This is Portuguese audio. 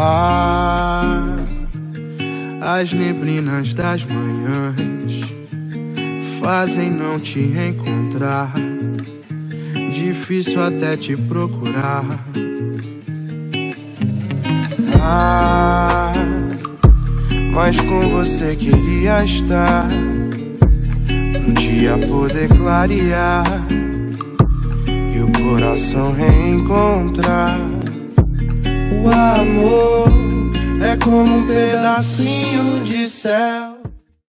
Ah, as neblinas das manhãs fazem não te encontrar. Difícil até te procurar. Ah, mas com você queria estar. Pro dia poder clarear e o coração reencontrar. O amor é como um pedacinho de céu